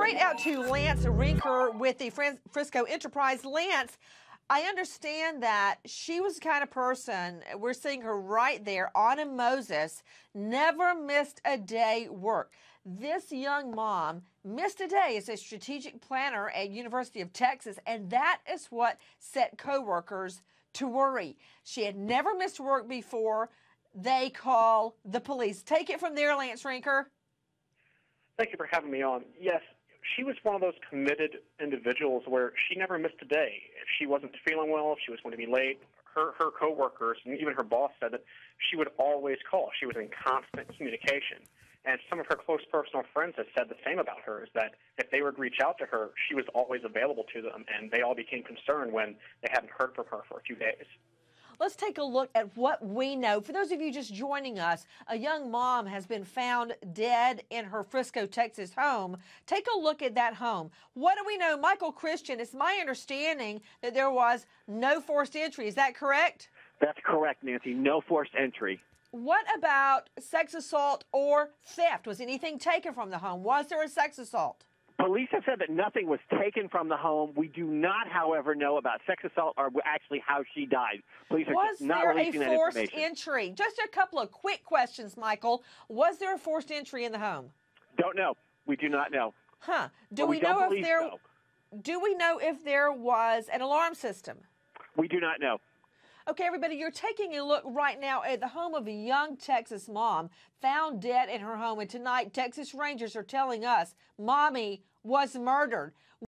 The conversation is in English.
straight out to Lance Rinker with the Frisco Enterprise. Lance, I understand that she was the kind of person, we're seeing her right there, Anna Moses, never missed a day work. This young mom missed a day as a strategic planner at University of Texas, and that is what set coworkers to worry. She had never missed work before. They call the police. Take it from there, Lance Rinker. Thank you for having me on. Yes, she was one of those committed individuals where she never missed a day. If she wasn't feeling well, if she was going to be late, her her coworkers and even her boss said that she would always call. She was in constant communication. And some of her close personal friends have said the same about her, is that if they would reach out to her, she was always available to them, and they all became concerned when they hadn't heard from her for a few days. Let's take a look at what we know. For those of you just joining us, a young mom has been found dead in her Frisco, Texas home. Take a look at that home. What do we know? Michael Christian, it's my understanding that there was no forced entry. Is that correct? That's correct, Nancy. No forced entry. What about sex assault or theft? Was anything taken from the home? Was there a sex assault? Police have said that nothing was taken from the home. We do not, however, know about sex assault or actually how she died. Police are was not there releasing a forced that entry? Just a couple of quick questions, Michael. Was there a forced entry in the home? Don't know. We do not know. Huh. Do we, we know if there so. do we know if there was an alarm system? We do not know. Okay, everybody, you're taking a look right now at the home of a young Texas mom found dead in her home. And tonight, Texas Rangers are telling us mommy was murdered.